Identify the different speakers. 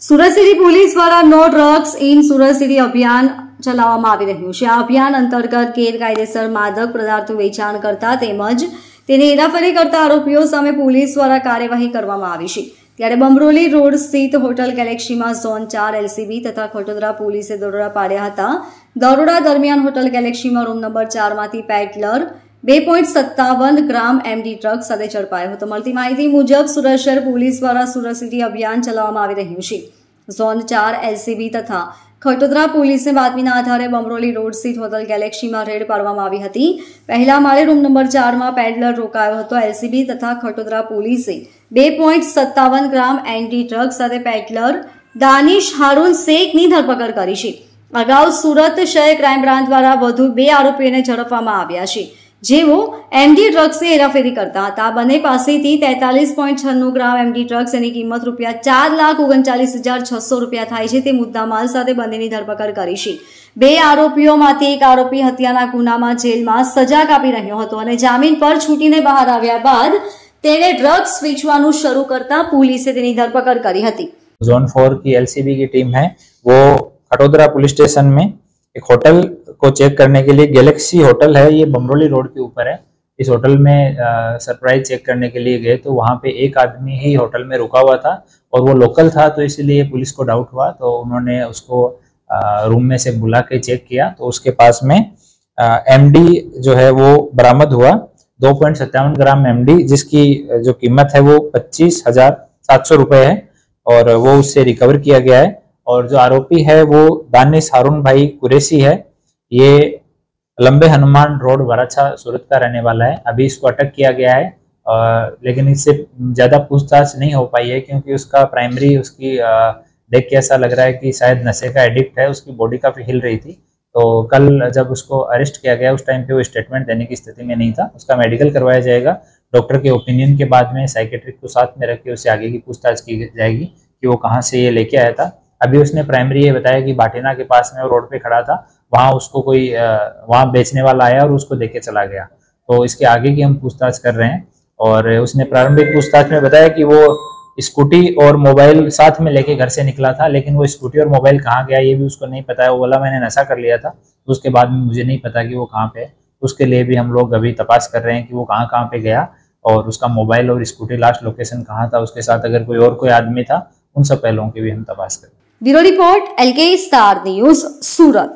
Speaker 1: Surat city police દ્વારા no drugs in Surat city અભિયાન ચલાવવામાં આવી રહ્યું છે. આ અભિયાન અંતર્ગત ગેરકાયદેસર માદક પદાર્થો વેચાણ કરતા તેમજ તેની હેરાફેરી કરતા આરોપીઓ સામે પોલીસ દ્વારા કાર્યવાહી કરવામાં આવી છે. ત્યારે બમરોલી રોડ સ્થિત હોટલ ગેલેક્સીમાં ઝોન ચાર એલસીબી તથા ખટોદરા પોલીસે દરોડા પાડ્યા હતા. દરોડા દરમિયાન હોટલ ગેલેક્સીમાં રૂમ નંબર ચારમાંથી પેટલર બે પોઈન્ટ સત્તાવન ગ્રામ એમડી ડ્રગ્સ સાથે ઝડપાયો હતો. મળતી માહિતી મુજબ સુરત શહેર પોલીસ દ્વારા સુરત સિટી અભિયાન ચલાવવામાં આવી રહ્યું છે. ઝોન ચાર એલસીબી તથા ખટોદરા પોલીસે બાતમીના આધારે બમરોલી રોડ સ્થિત હોટલ ગેલેક્સીમાં રેડ પાડવામાં આવી હતી. પહેલા માળે રૂમ નંબર ચારમાં પેડલર રોકાયો હતો. એલસીબી તથા ખટોદરા પોલીસે બે પોઈન્ટ સત્તાવન ગ્રામ એન્ટી ડ્રગ્સ સાથે પેડલર દાનિશ હારૂન શેખની ધરપકડ કરી છે. અગાઉ સુરત શહેર ક્રાઇમ બ્રાન્ચ દ્વારા વધુ બે આરોપીઓને ઝડપવામાં આવ્યા છે. જેઓ એમડી ડ્રગ્સની હેરાફેરી કરતા હતા બંને પાસેથી તેતાલીસ પોઈન્ટ છન્નું ગ્રામ એમડી ડ્રગ્સ એની કિંમત રૂપિયા ચાર લાખ ઓગણચાલીસ હજાર છસો રૂપિયા થાય છે તે મુદ્દામાલ સાથે બંનેની ધરપકડ કરી છે બે આરોપીઓમાંથી એક આરોપી હત્યાના ગુનામાં જેલમાં સજા કાપી રહ્યો હતો અને જામીન પર છૂટીને બહાર આવ્યા બાદ તેણે ડ્રગ્સ વેચવાનું શરૂ કરતા પોલીસે તેની ધરપકડ કરી હતી
Speaker 2: जोन फोर की एलसीबी की टीम है वो खटोदरा पुलिस स्टेशन में एक होटल को चेक करने के लिए गैलेक्सी होटल है ये बमरोली रोड के ऊपर है। इस होटल में सरप्राइज़ चेक करने के लिए गए तो वहाँ पे एक आदमी ही होटल में रुका हुआ था और वो लोकल था तो इसलिए पुलिस को डाउट हुआ तो उन्होंने उसको आ, रूम में से बुला के चेक किया। तो उसके पास में एमडी जो है वो बरामद हुआ दो पॉइंट सत्तावन ग्राम एमडी जिसकी जो कीमत है वो पच्चीस हज़ार सात सौ रुपये है और वो उससे रिकवर किया गया है। और जो आरोपी है वो दानिश हारून भाई कुरेसी है। ये लंबे हनुमान रोड वराछा सूरत का रहने वाला है। अभी इसको अटक किया गया है और लेकिन इससे ज़्यादा पूछताछ नहीं हो पाई है क्योंकि उसका प्राइमरी उसकी देख के ऐसा लग रहा है कि शायद नशे का एडिक्ट है, उसकी बॉडी काफ़ी हिल रही थी। तो कल जब उसको अरेस्ट किया गया, उस टाइम पे वो स्टेटमेंट देने की स्थिति में नहीं था। उसका मेडिकल करवाया जाएगा। डॉक्टर के ओपिनियन के बाद में साइकेट्रिक को साथ में रख के उससे आगे की पूछताछ की जाएगी कि वो कहाँ से ये लेके आया था। अभी उसने प्राइमरी ये बताया कि बाटिना के पास में रोड पे खड़ा था, वहाँ उसको कोई वहाँ बेचने वाला आया और उसको देके चला गया। तो इसके आगे की हम पूछताछ कर रहे हैं और उसने प्रारंभिक पूछताछ में बताया कि वो स्कूटी और मोबाइल साथ में लेके घर से निकला था, लेकिन वो स्कूटी और मोबाइल कहाँ गया ये भी उसको नहीं पता है। वो बोला, मैंने नशा कर लिया था तो उसके बाद में मुझे नहीं पता कि वो कहाँ पे है। उसके लिए भी हम लोग अभी तपास कर रहे हैं कि वो कहाँ कहाँ पे गया और उसका मोबाइल और स्कूटी लास्ट लोकेशन कहाँ था। उसके साथ अगर कोई और कोई आदमी था, उन सब पहलुओं की भी हम तपास करें
Speaker 1: bureau report LK star news Surat.